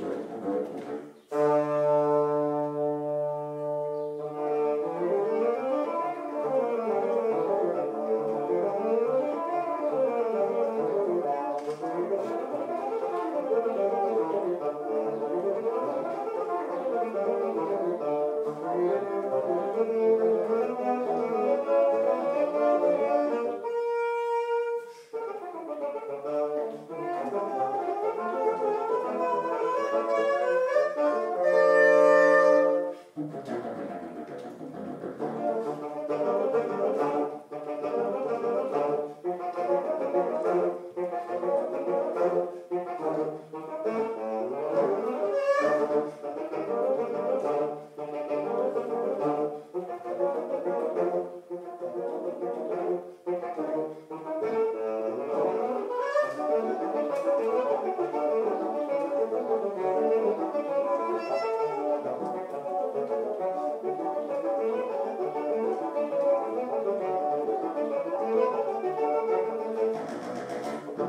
Right. Okay. Okay.